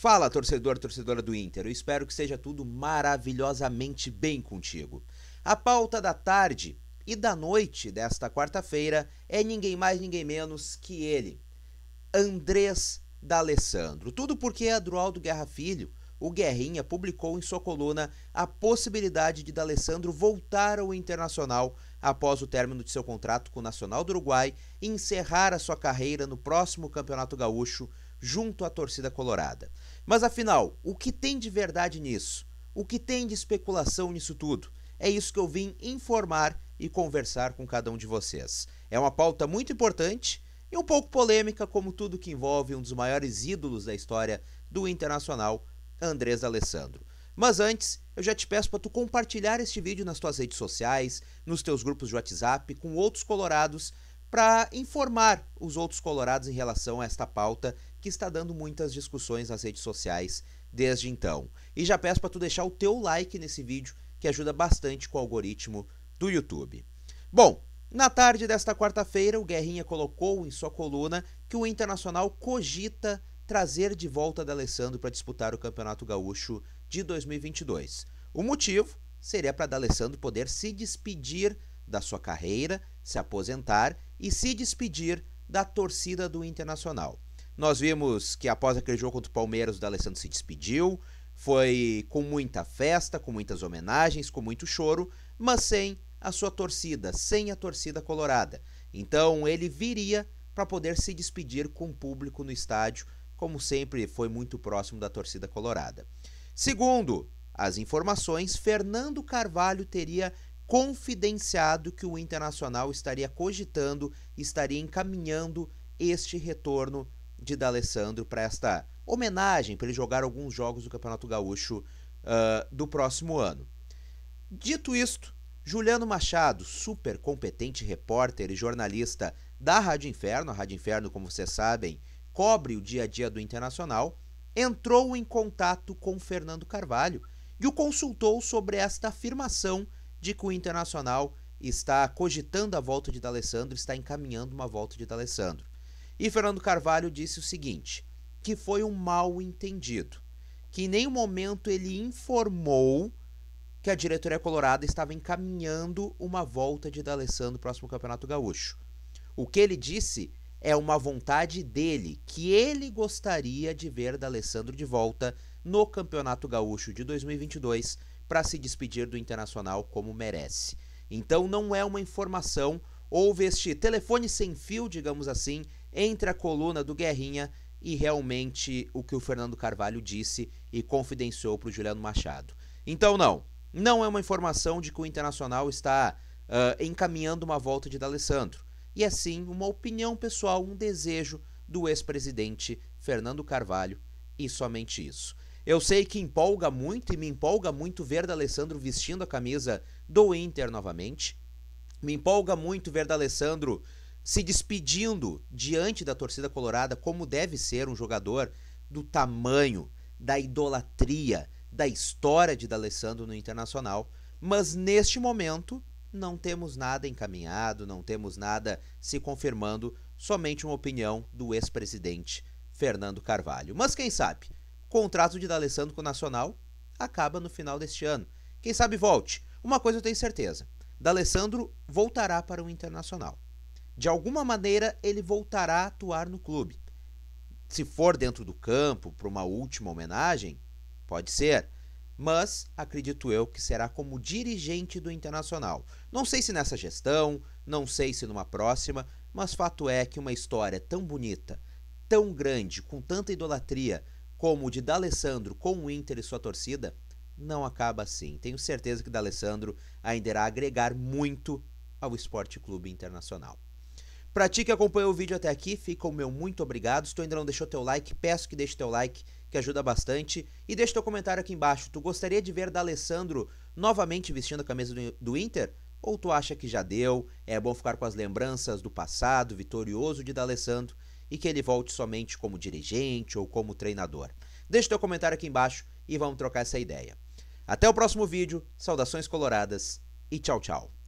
Fala, torcedor, torcedora do Inter. Eu espero que seja tudo maravilhosamente bem contigo. A pauta da tarde e da noite desta quarta-feira é ninguém mais, ninguém menos que ele, Andrés D'Alessandro. Tudo porque Adroaldo Guerra Filho, o Guerrinha, publicou em sua coluna a possibilidade de D'Alessandro voltar ao Internacional após o término de seu contrato com o Nacional do Uruguai e encerrar a sua carreira no próximo Campeonato Gaúcho junto à torcida colorada. Mas afinal, o que tem de verdade nisso? O que tem de especulação nisso tudo? É isso que eu vim informar e conversar com cada um de vocês. É uma pauta muito importante e um pouco polêmica, como tudo que envolve um dos maiores ídolos da história do Internacional, Andrés Alessandro. Mas antes, eu já te peço para tu compartilhar este vídeo nas tuas redes sociais, nos teus grupos de WhatsApp, com outros colorados, para informar os outros colorados em relação a esta pauta que está dando muitas discussões nas redes sociais desde então. E já peço para tu deixar o teu like nesse vídeo, que ajuda bastante com o algoritmo do YouTube. Bom, na tarde desta quarta-feira, o Guerrinha colocou em sua coluna que o Internacional cogita trazer de volta D'Alessandro para disputar o Campeonato Gaúcho de 2022. O motivo seria para D'Alessandro poder se despedir da sua carreira, se aposentar e se despedir da torcida do Internacional. Nós vimos que após aquele jogo contra o Palmeiras, o D'Alessandro se despediu, foi com muita festa, com muitas homenagens, com muito choro, mas sem a sua torcida, sem a torcida colorada. Então ele viria para poder se despedir com o público no estádio, como sempre foi muito próximo da torcida colorada. Segundo as informações, Fernando Carvalho teria confidenciado que o Internacional estaria cogitando, estaria encaminhando este retorno de D'Alessandro para esta homenagem, para ele jogar alguns jogos do Campeonato Gaúcho uh, do próximo ano. Dito isto, Juliano Machado, super competente repórter e jornalista da Rádio Inferno, a Rádio Inferno, como vocês sabem, cobre o dia a dia do Internacional, entrou em contato com Fernando Carvalho e o consultou sobre esta afirmação de que o Internacional está cogitando a volta de D'Alessandro, está encaminhando uma volta de D'Alessandro. E Fernando Carvalho disse o seguinte: que foi um mal entendido, que em nenhum momento ele informou que a diretoria colorada estava encaminhando uma volta de D'Alessandro no próximo Campeonato Gaúcho. O que ele disse é uma vontade dele, que ele gostaria de ver D'Alessandro de volta no Campeonato Gaúcho de 2022 para se despedir do Internacional como merece. Então não é uma informação, houve este telefone sem fio, digamos assim, entre a coluna do Guerrinha e realmente o que o Fernando Carvalho disse e confidenciou para o Juliano Machado. Então, não, não é uma informação de que o Internacional está uh, encaminhando uma volta de D'Alessandro, e é sim uma opinião pessoal, um desejo do ex-presidente Fernando Carvalho, e somente isso. Eu sei que empolga muito e me empolga muito ver D'Alessandro vestindo a camisa do Inter novamente. Me empolga muito ver D'Alessandro se despedindo diante da torcida colorada, como deve ser um jogador do tamanho, da idolatria, da história de D'Alessandro no Internacional, mas neste momento não temos nada encaminhado, não temos nada se confirmando, somente uma opinião do ex-presidente Fernando Carvalho. Mas quem sabe, o contrato de D'Alessandro com o Nacional acaba no final deste ano. Quem sabe volte. Uma coisa eu tenho certeza, D'Alessandro voltará para o Internacional de alguma maneira ele voltará a atuar no clube. Se for dentro do campo para uma última homenagem, pode ser, mas acredito eu que será como dirigente do Internacional. Não sei se nessa gestão, não sei se numa próxima, mas fato é que uma história tão bonita, tão grande, com tanta idolatria como o de D'Alessandro com o Inter e sua torcida, não acaba assim. Tenho certeza que D'Alessandro ainda irá agregar muito ao Esporte Clube Internacional. Pra ti que acompanhou o vídeo até aqui, fica o meu muito obrigado. Se tu ainda não deixou teu like, peço que deixe teu like, que ajuda bastante. E deixa teu comentário aqui embaixo. Tu gostaria de ver D'Alessandro novamente vestindo a camisa do, Inter? Ou tu acha que já deu, é bom ficar com as lembranças do passado vitorioso de D'Alessandro e que ele volte somente como dirigente ou como treinador? Deixa teu comentário aqui embaixo e vamos trocar essa ideia. Até o próximo vídeo, saudações coloradas e tchau, tchau.